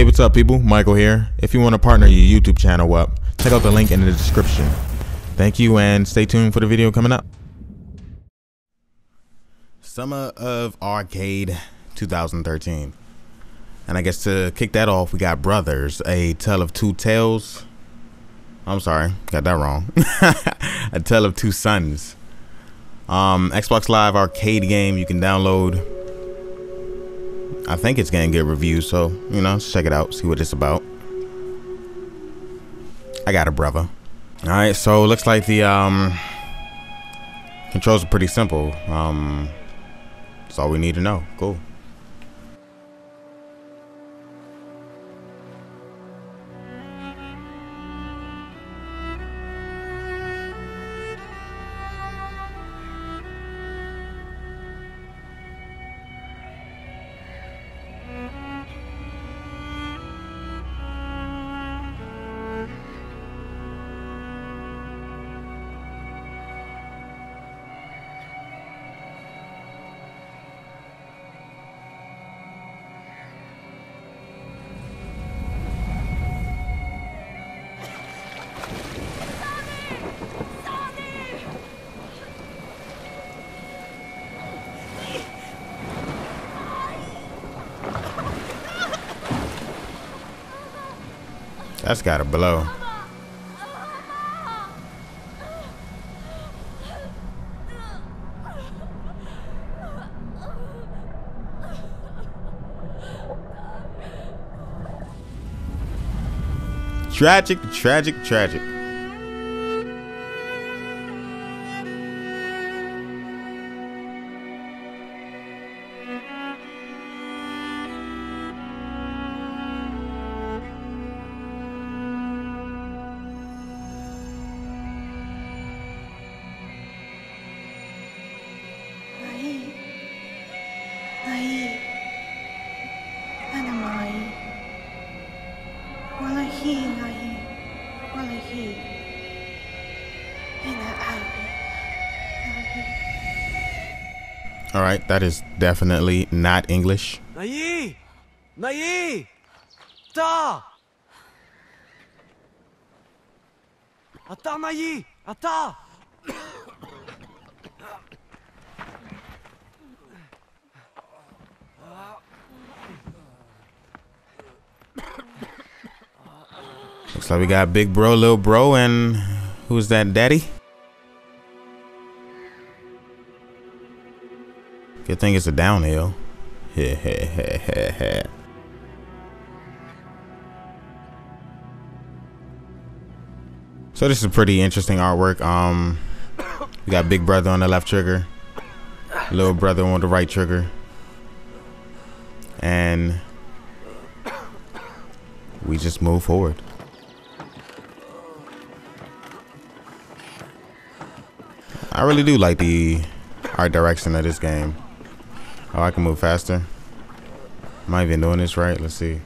Hey, what's up, people? Michael here. If you want to partner your YouTube channel up, check out the link in the description. Thank you, and stay tuned for the video coming up. Summer of Arcade 2013. And I guess to kick that off, we got Brothers, a tale of two tales. I'm sorry, got that wrong. a tale of two sons. Um, Xbox Live arcade game you can download. I think it's getting good reviews, so you know, check it out, see what it's about. I got a brother. All right, so looks like the um controls are pretty simple. Um, that's all we need to know. Cool. That's gotta blow. Tragic, tragic, tragic. All right, that is definitely not English. Nayi! Nayi! Ata! Ata Nayi! Ata! Looks like we got big bro, little bro, and who's that, daddy? Good thing it's a downhill. so this is pretty interesting artwork. Um, we got big brother on the left trigger, little brother on the right trigger, and we just move forward. I really do like the art direction of this game. Oh, I can move faster. Am I even doing this right? Let's see.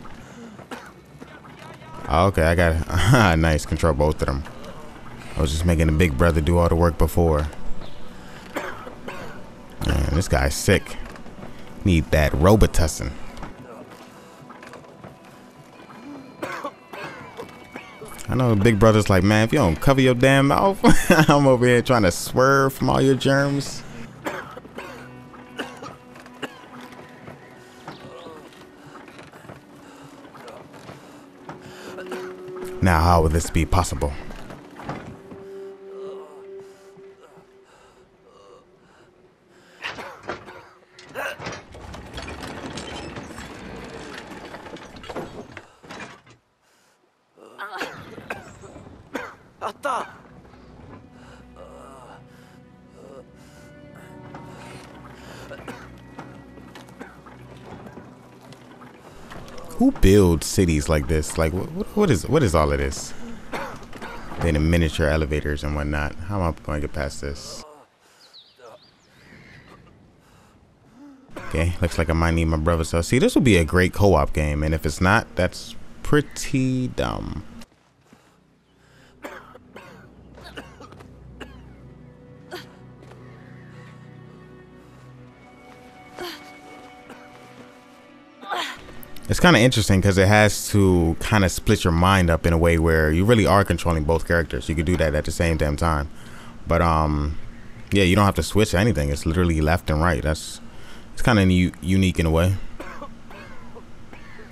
Oh, okay, I got nice control both of them. I was just making the big brother do all the work before. Man, this guy's sick. Need that Robitussin. I know Big Brother's like, man, if you don't cover your damn mouth, I'm over here trying to swerve from all your germs. Now, how will this be possible? Who builds cities like this? Like, what, what is what is all of this? Then the miniature elevators and whatnot. How am I going to get past this? Okay, looks like I might need my brother. So, see, this would be a great co-op game, and if it's not, that's pretty dumb. It's kind of interesting because it has to kind of split your mind up in a way where you really are controlling both characters. You could do that at the same damn time. But um, yeah, you don't have to switch anything. It's literally left and right. That's it's kind of unique in a way.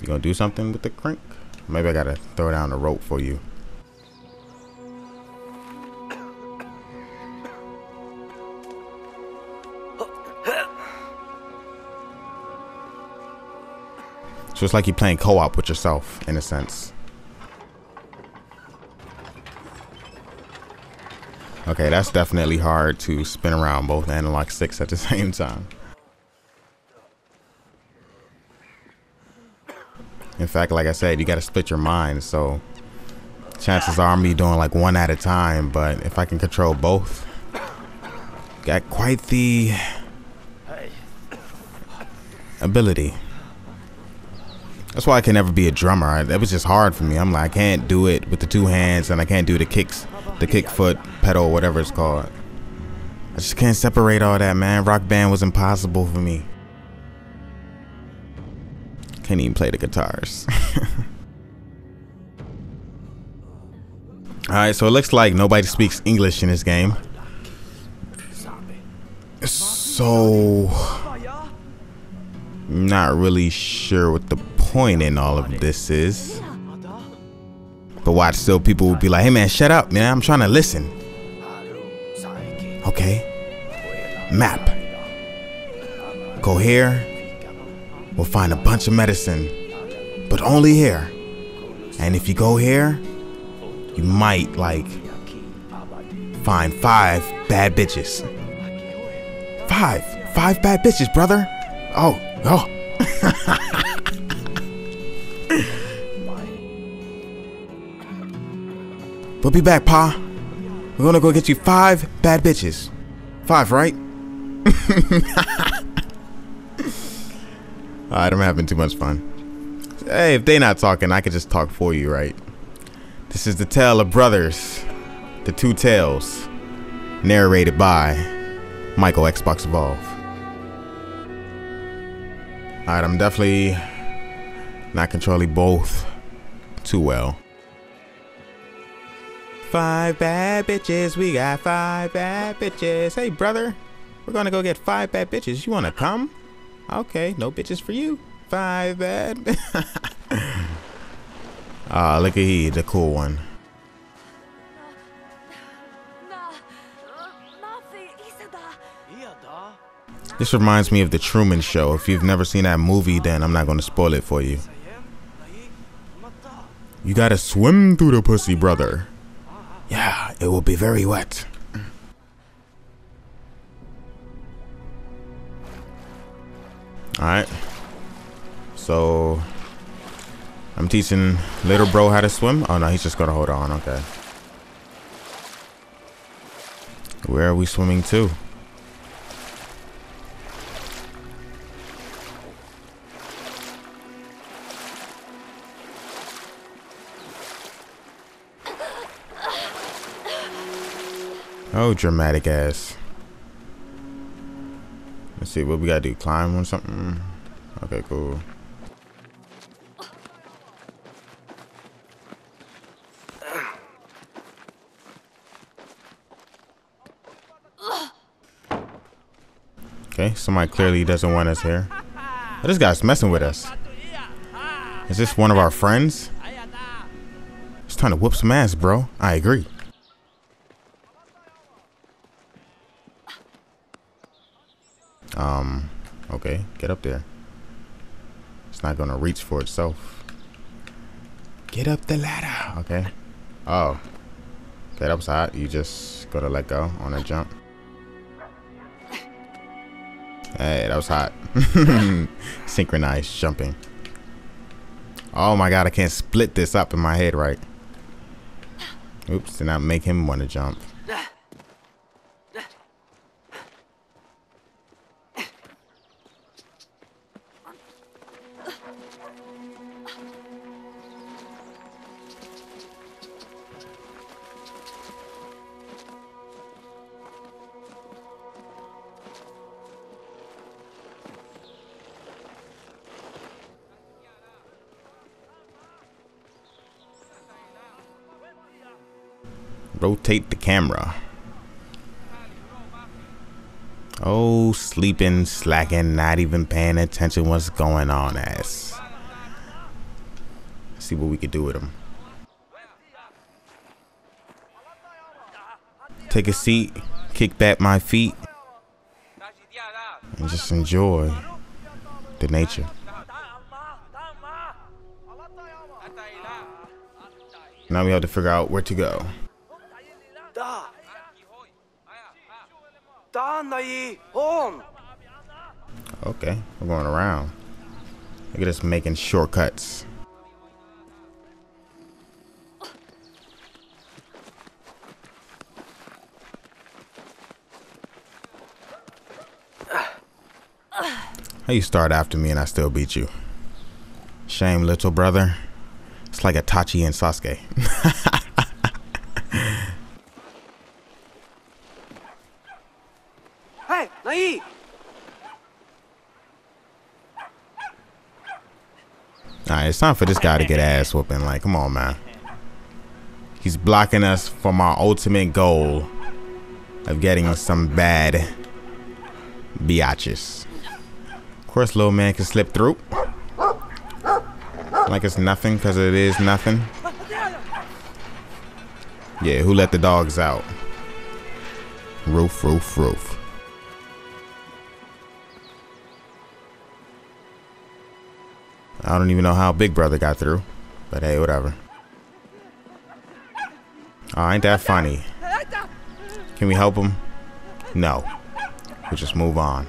You gonna do something with the crank? Maybe I gotta throw down the rope for you. So it's like you're playing co-op with yourself in a sense. Okay, that's definitely hard to spin around both analog sticks at the same time. In fact, like I said, you got to split your mind. So chances are me doing like one at a time. But if I can control both, got quite the ability. That's why I can never be a drummer. That was just hard for me. I'm like, I can't do it with the two hands, and I can't do the kicks, the kick foot pedal, whatever it's called. I just can't separate all that, man. Rock band was impossible for me. Can't even play the guitars. Alright, so it looks like nobody speaks English in this game. So, not really sure what the point in all of this is. But watch, still people will be like, hey man, shut up, man. I'm trying to listen. Okay. Map. Go here. We'll find a bunch of medicine. But only here. And if you go here, you might, like, find five bad bitches. Five. Five bad bitches, brother. Oh, oh. we'll be back, Pa. We're gonna go get you five bad bitches. Five, right? Alright, I'm having too much fun. Hey, if they not talking, I could just talk for you, right? This is the tale of brothers, the two tales, narrated by Michael Xbox Evolve. Alright, I'm definitely not controlling both too well. Five bad bitches, we got five bad bitches. Hey, brother, we're gonna go get five bad bitches. You wanna come? Okay, no bitches for you. Five bad. Ah, look at he, the cool one. This reminds me of the Truman Show. If you've never seen that movie, then I'm not going to spoil it for you. You gotta swim through the pussy, brother. Yeah, it will be very wet. Alright. So, I'm teaching little bro how to swim. Oh no, he's just gonna hold on. Okay. Where are we swimming to? Oh, dramatic ass. Let's see what we gotta do. Climb or something. Okay, cool. Okay, somebody clearly doesn't want us here. Oh, this guy's messing with us. Is this one of our friends? He's trying to whoop some ass, bro. I agree. Um, okay, get up there. It's not gonna reach for itself. Get up the ladder. Okay. Oh. Okay, that was hot. You just gotta let go on a jump. Hey, that was hot. Synchronized jumping. Oh my god, I can't split this up in my head right. Oops, did not make him want to jump. Rotate the camera. Oh, sleeping, slacking, not even paying attention what's going on ass. See what we could do with him. Take a seat, kick back my feet, and just enjoy the nature. Now we have to figure out where to go. Da! Da, Nai! Home! Okay, we're going around. Look at us making shortcuts. How you start after me and I still beat you? Shame, little brother. It's like Itachi and Sasuke. Hey, Nai! Alright, it's time for this guy to get ass whooping. Like, come on, man. He's blocking us from our ultimate goal of getting us some bad biatches. Of course, little man can slip through. Like it's nothing, because it is nothing. Yeah, who let the dogs out? Roof, roof, roof. I don't even know how Big Brother got through, but hey, whatever. Oh, ain't that funny? Can we help him? No. We'll just move on.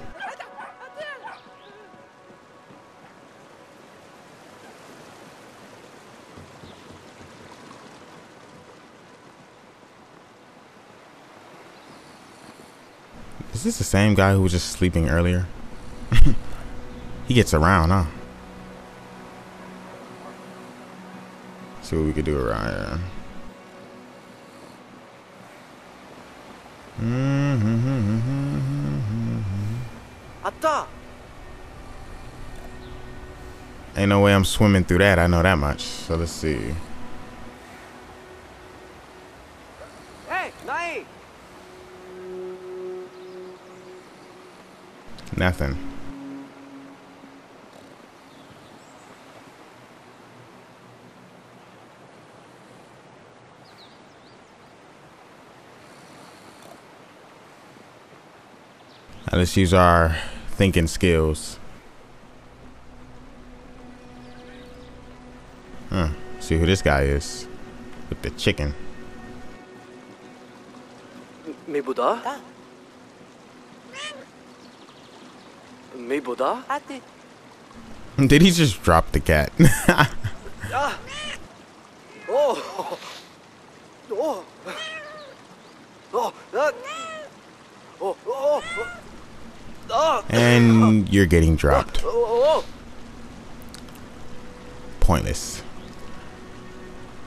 Is this the same guy who was just sleeping earlier? he gets around, huh? See what we could do around here. Mm-hmm. Atta! Ain't no way I'm swimming through that. I know that much. So let's see. Hey, Nai! Nothing. Now let's use our thinking skills. Huh. See who this guy is. With the chicken. May Buddha? May Buddha? Did he just drop the cat? Ah! Oh! Oh! Oh! Oh! Ah! And you're getting dropped. Pointless.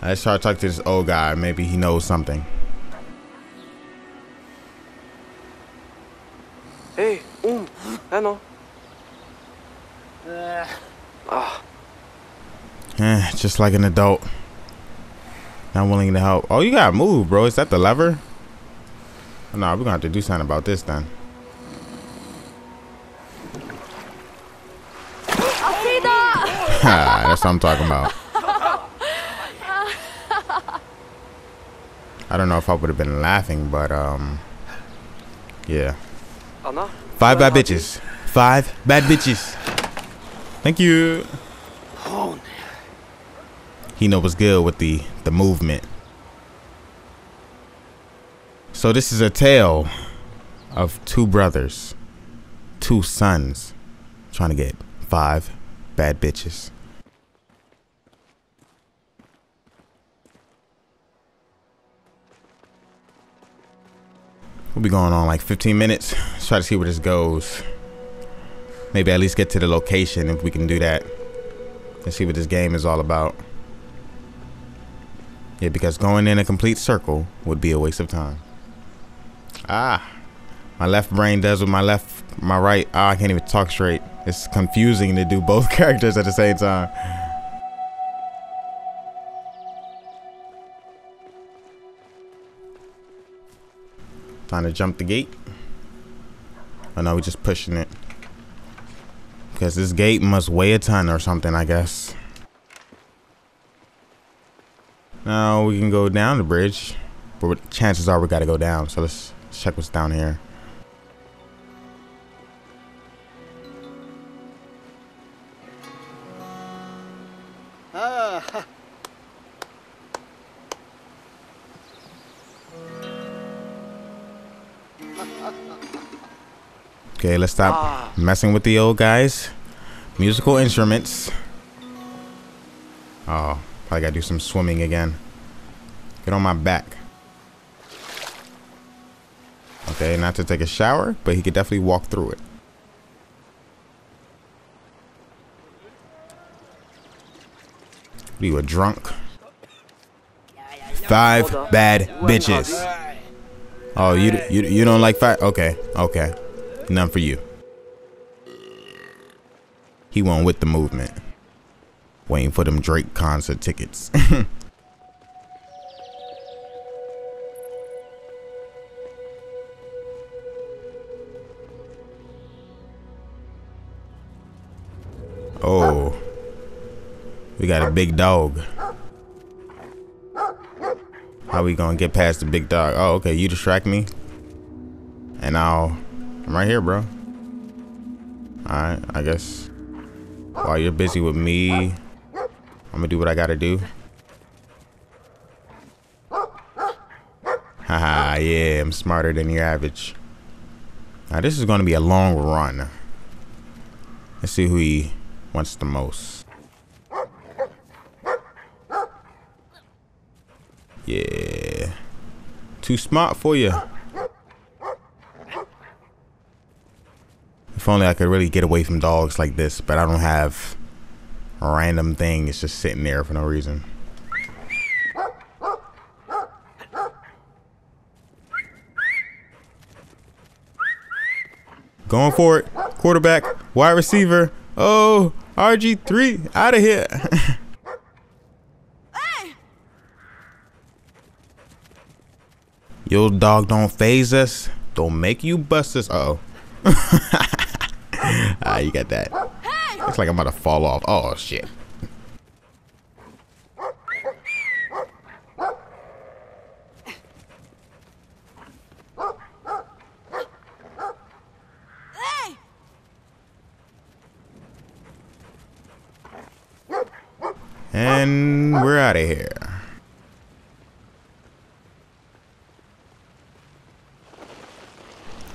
Let's try to talk to this old guy. Maybe he knows something. Hey, um, ano? Eh, just like an adult. Not willing to help. Oh, you gotta move, bro. Is that the lever? Oh, nah, we're gonna have to do something about this then. That's what I'm talking about. I don't know if I would have been laughing, but um, yeah. Five bad bitches. Five bad bitches. Thank you. He know what's good with the the movement. So this is a tale of two brothers, two sons, trying to get five bad bitches. We'll be going on like 15 minutes. Let's try to see where this goes. Maybe at least get to the location if we can do that. And see what this game is all about. Yeah, because going in a complete circle would be a waste of time. Ah, my left brain does with my left, my right. Ah, I can't even talk straight. It's confusing to do both characters at the same time. Time to jump the gate. Oh no, we're just pushing it. Because this gate must weigh a ton or something, I guess. Now we can go down the bridge. But chances are we gotta go down. So let's check what's down here. Okay, let's stop messing with the old guys. Musical instruments. Oh, I gotta do some swimming again. Get on my back. Okay, not to take a shower, but he could definitely walk through it. You, a drunk? Five bad bitches. Oh, you you you don't like five? Okay, okay, none for you. He went with the movement, waiting for them Drake concert tickets. oh, we got a big dog. How we gonna get past the big dog? Oh, okay. You distract me, and I'll. I'm right here, bro. All right. I guess while you're busy with me, I'm gonna do what I gotta do. Haha, yeah, I'm smarter than your average. Now this is gonna be a long run. Let's see who he wants the most. Yeah. Too smart for you. If only I could really get away from dogs like this, but I don't have a random thing. It's just sitting there for no reason. Going for it. Quarterback, wide receiver. Oh, RG3 out of here. Your dog don't phase us. Don't make you bust us. Uh oh. ah, you got that. Looks like I'm about to fall off. Oh shit. And we're out of here.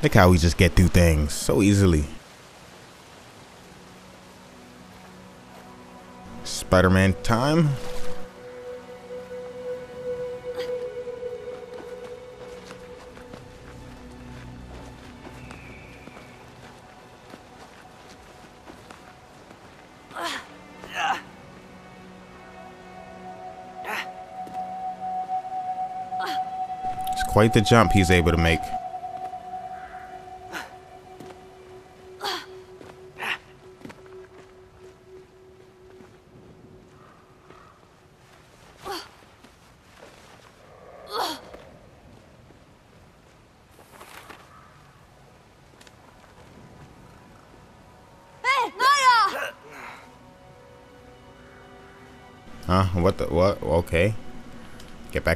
Look how we just get through things so easily. Spider-Man time. It's quite the jump he's able to make.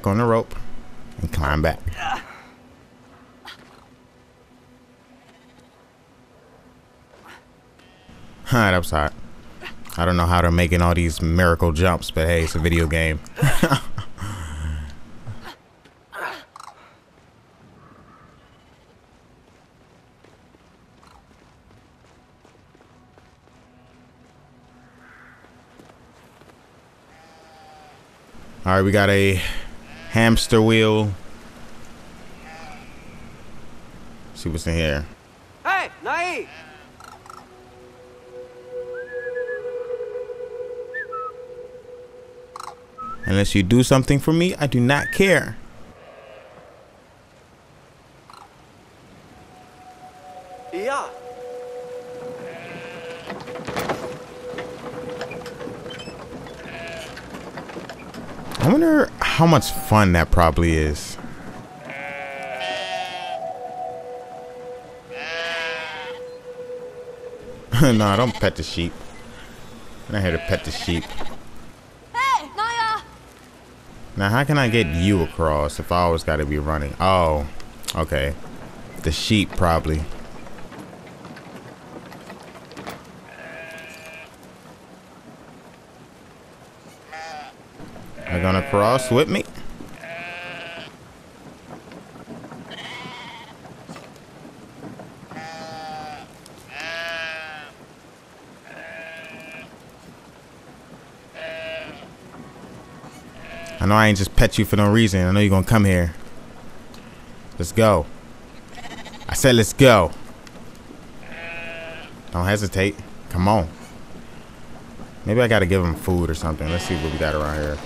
On the rope and climb back. Alright, was hot. I don't know how they're making all these miracle jumps, but hey, it's a video game. All right, we got a hamster wheel. see what's in here. Hey, Nai! Unless you do something for me, I do not care. how much fun that probably is. No, nah, don't pet the sheep. I'm not here to pet the sheep. Hey, Naya! Now, how can I get you across if I always got to be running? Oh, okay. The sheep, probably. Gonna cross with me? I know I ain't just pet you for no reason. I know you're gonna come here. Let's go. I said let's go. Don't hesitate. Come on. Maybe I gotta give him food or something. Let's see what we got around here.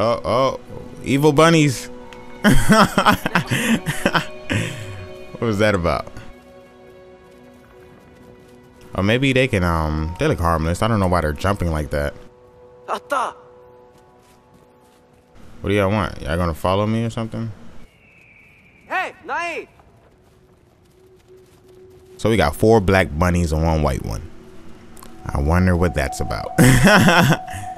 Oh, oh, evil bunnies. what was that about? Or maybe they can, um, they look harmless. I don't know why they're jumping like that. What do y'all want? Y'all gonna follow me or something? Hey, Nai. So we got four black bunnies and one white one. I wonder what that's about.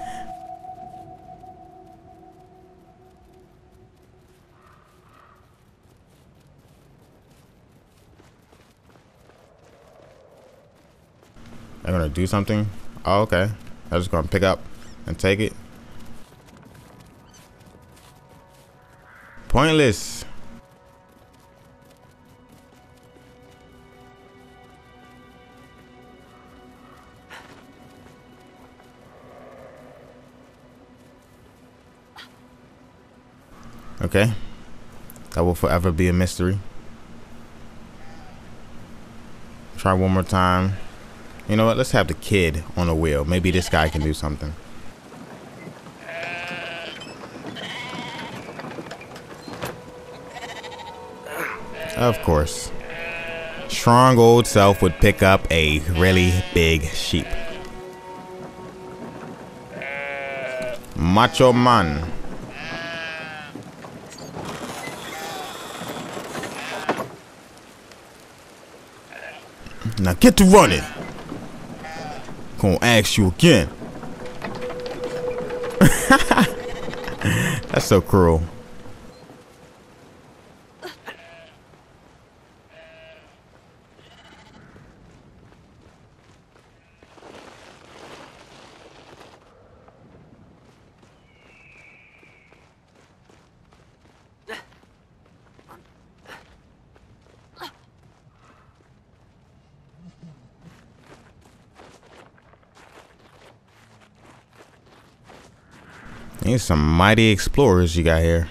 They're do something? Oh, okay. I'm just gonna pick up and take it. Pointless. Okay. That will forever be a mystery. Try one more time. You know what? Let's have the kid on the wheel. Maybe this guy can do something. Of course. Strong old self would pick up a really big sheep. Macho man. Now get to running. Gonna ask you again. That's so cruel. These some mighty explorers you got here.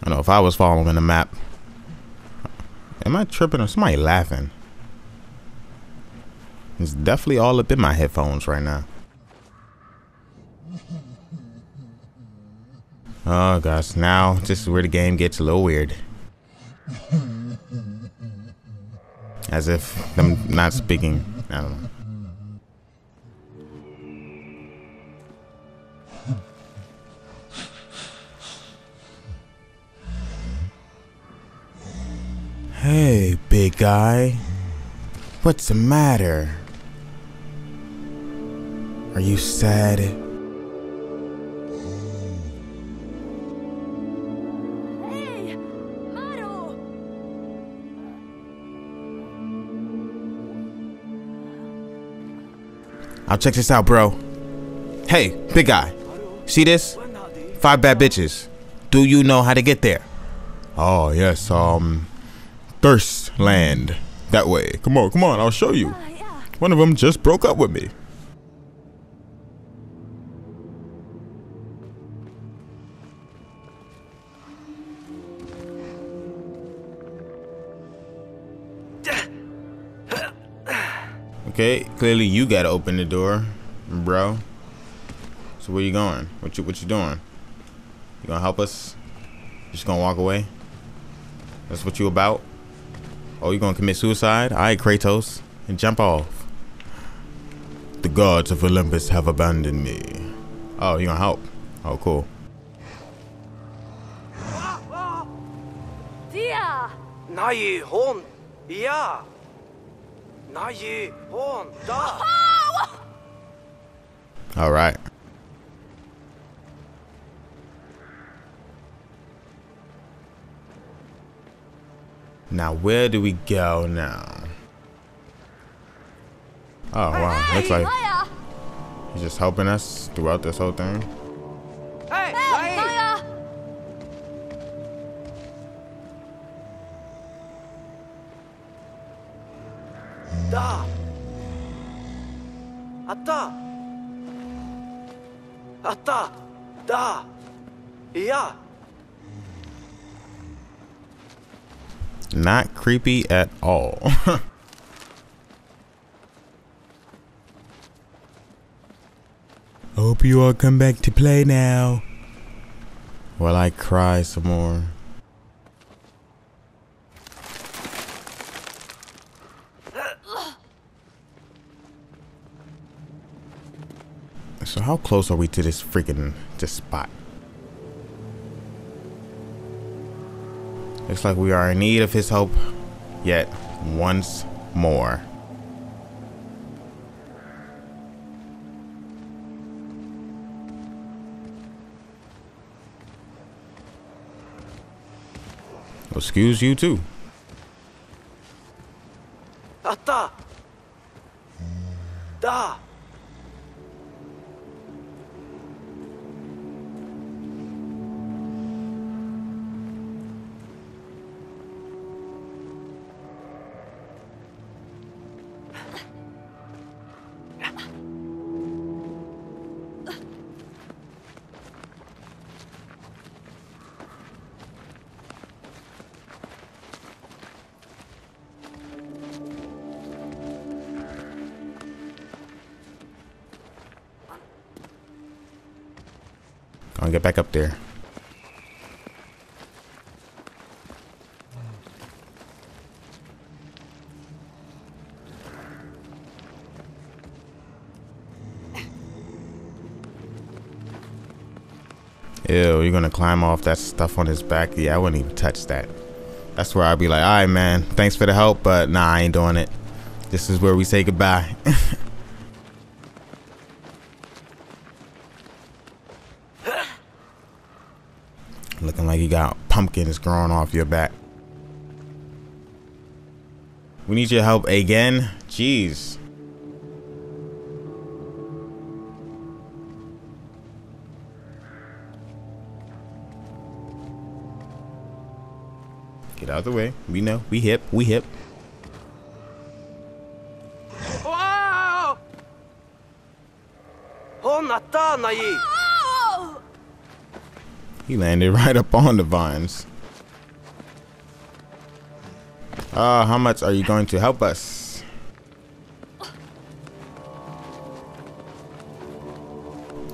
I don't know if I was following the map. Am I tripping or somebody laughing? It's definitely all up in my headphones right now. Oh gosh, now this is where the game gets a little weird. As if them not speaking. I don't know. Guy. What's the matter? Are you sad? Hey, Maru! I'll check this out, bro. Hey, big guy. See this? Five bad bitches. Do you know how to get there? Oh, yes, um, Thirst Land. That way. Come on, come on, I'll show you. One of them just broke up with me. Okay, clearly you gotta open the door, bro. So where you going? What you what you doing? You gonna help us? Just gonna walk away? That's what you about? Oh, you gonna commit suicide? All right, Kratos, and jump off. the gods of Olympus have abandoned me. Oh, you gonna help? Oh, cool. Dia! Nej, hon. Ja. Nej, hon. Da. Oh! All right. Now, where do we go now? Oh, wow. Looks like Naya! he's just helping us throughout this whole thing. Hey, Hey, Nai. Naya! Da. Atta. Atta. Da. Ja. Not creepy at all. Hope you all come back to play now. While I cry some more. So how close are we to this freaking this spot? Looks like we are in need of his help yet once more. Excuse you too. Atta. Da. Get back up there. Ew, you're gonna climb off that stuff on his back? Yeah, I wouldn't even touch that. That's where I'd be like, all right, man, thanks for the help, but nah, I ain't doing it. This is where we say goodbye. like you got pumpkins growing off your back. We need your help again? Jeez. Get out of the way. We know. We hip. We hip. Wow. Oh! He landed right up on the vines. Uh, how much are you going to help us?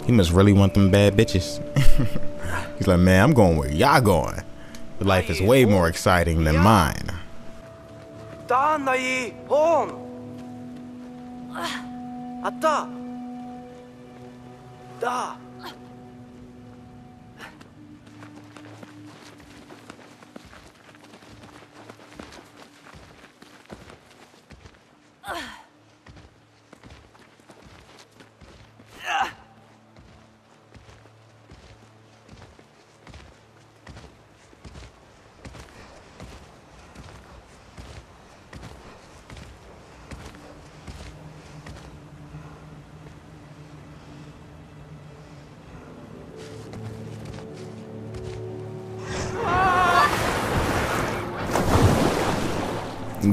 He must really want them bad bitches. He's like, man, I'm going where y'all going. Your life is way more exciting than mine. Da,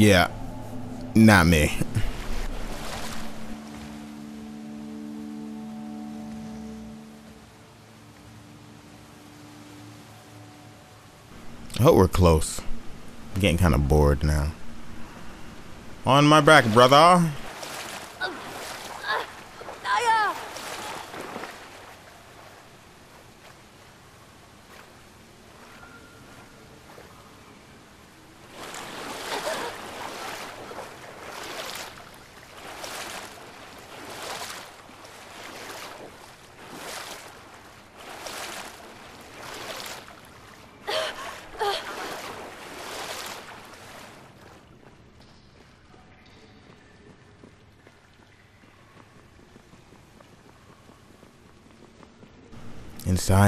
Yeah, not me. I hope we're close. I'm getting kind of bored now. On my back, brother. Naya!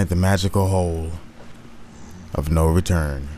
Inside the magical hole of no return.